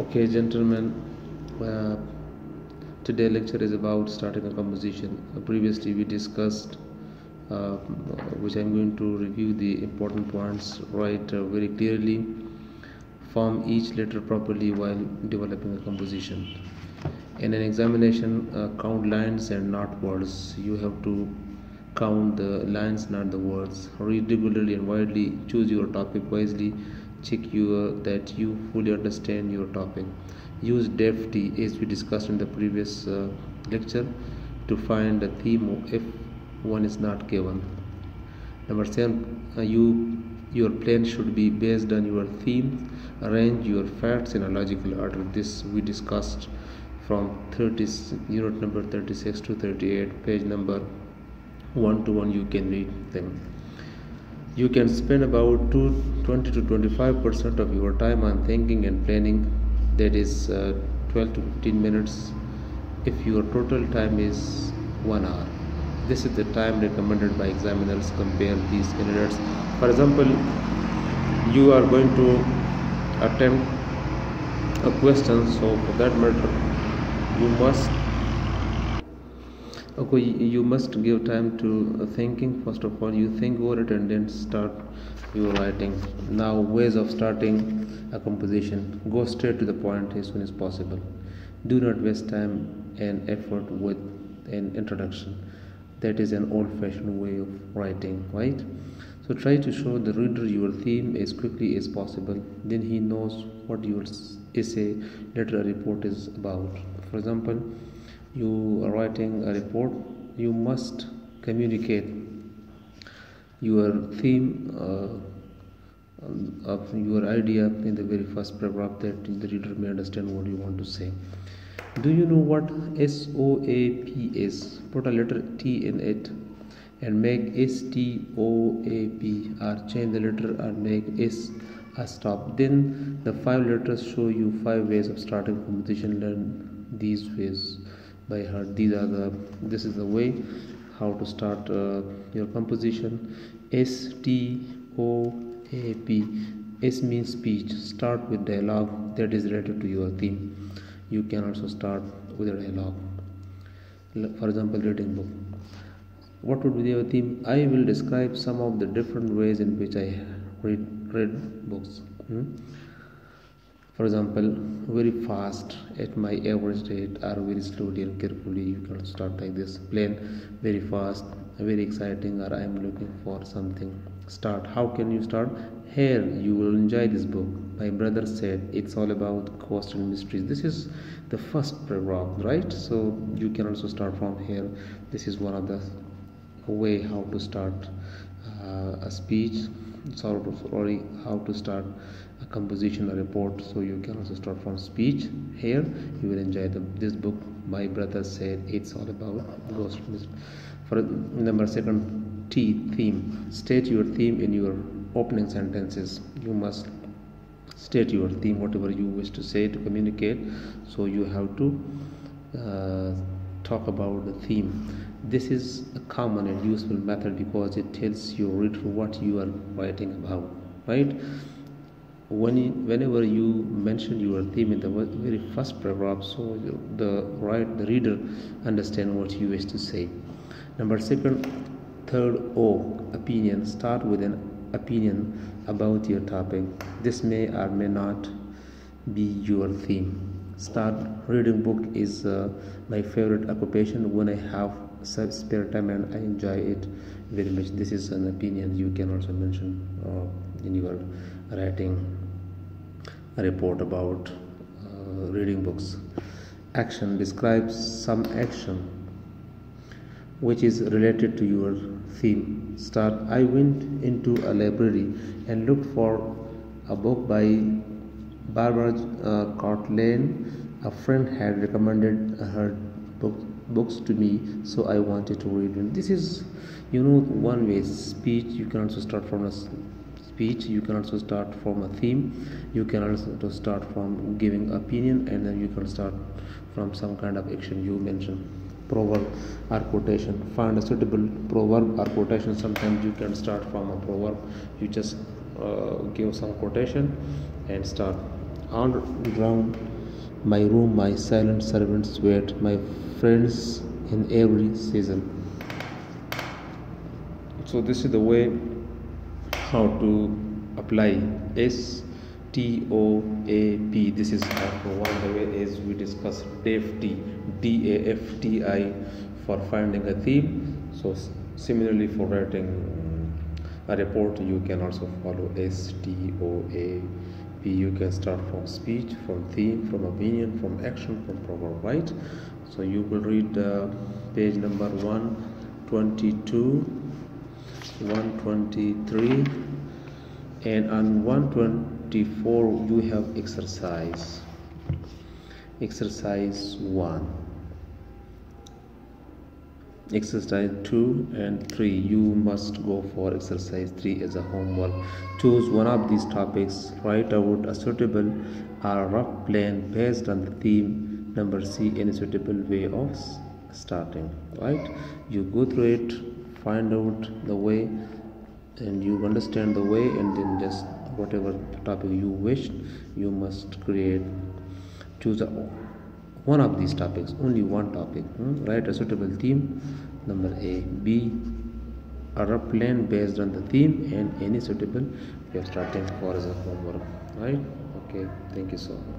Okay, gentlemen, uh, today lecture is about starting a composition. Uh, previously, we discussed, uh, which I'm going to review the important points right uh, very clearly. Form each letter properly while developing a composition. In an examination, uh, count lines and not words. You have to count the lines, not the words. Read regularly and widely. Choose your topic wisely check your that you fully understand your topic. Use DEFT as we discussed in the previous uh, lecture to find a theme if one is not given. Number seven uh, you your plan should be based on your theme. Arrange your facts in a logical order. This we discussed from 30 unit number 36 to 38 page number 1 to 1 you can read them you can spend about 20 to 25 percent of your time on thinking and planning that is uh, 12 to 15 minutes if your total time is one hour. This is the time recommended by examiners compare these candidates. For example you are going to attempt a question so for that matter you must okay you must give time to uh, thinking. First of all you think over it and then start your writing. Now ways of starting a composition. Go straight to the point as soon as possible. Do not waste time and effort with an introduction. That is an old-fashioned way of writing right? So try to show the reader your theme as quickly as possible. Then he knows what your essay letter report is about. For example you are writing a report you must communicate your theme uh, of your idea in the very first paragraph that the reader may understand what you want to say. Do you know what SOAP is? Put a letter T in it and make STOAP or change the letter and make S a stop. Then the five letters show you five ways of starting composition learn these ways by heart these are the this is the way how to start uh, your composition. S t o a p. S means speech. Start with dialogue. That is related to your theme. You can also start with a dialogue. For example reading book. What would be your theme? I will describe some of the different ways in which i read read books. Hmm? For example very fast at my average rate or very slowly and carefully you can start like this. Plain very fast very exciting or i am looking for something. Start. How can you start? Here you will enjoy this book. My brother said it's all about and mysteries. This is the first paragraph right? So you can also start from here. This is one of the way how to start uh, a speech sorry how to start a composition or report. So you can also start from speech. Here you will enjoy the, this book my brother said it's all about ghost. For number second t theme. State your theme in your opening sentences. You must state your theme whatever you wish to say to communicate. So you have to uh, talk about the theme this is a common and useful method because it tells your reader what you are writing about right? When you, whenever you mention your theme in the very first paragraph so the right the reader understand what you wish to say. Number second third o opinion. Start with an opinion about your topic. This may or may not be your theme start reading book is uh, my favorite occupation when i have spare time and I enjoy it very much. This is an opinion you can also mention uh, in your writing a report about uh, reading books. Action describes some action which is related to your theme. Start. I went into a library and looked for a book by Barbara uh, Cartland. A friend had recommended her book books to me so i wanted to read them. This is you know one way. Speech you can also start from a speech you can also start from a theme you can also start from giving opinion and then you can start from some kind of action. You mentioned proverb or quotation. Find a suitable proverb or quotation. Sometimes you can start from a proverb. You just uh, give some quotation and start all round my room my silent servants wait my friends in every season. So this is the way how to apply s t o a p. This is one the way as we discussed dafty d a f t i for finding a theme. So similarly for writing a report you can also follow s t o a you can start from speech from theme from opinion from action from proverb right so you will read uh, page number 122 123 and on 124 you have exercise. Exercise 1 exercise 2 and 3 you must go for exercise 3 as a homework. Choose one of these topics write out a suitable or rough plan based on the theme. Number c any suitable way of starting right? You go through it find out the way and you understand the way and then just whatever topic you wish you must create. Choose a, one of these topics only one topic hmm? write a suitable theme number a b a rough plan based on the theme and any suitable we are starting for as a homework right okay thank you so much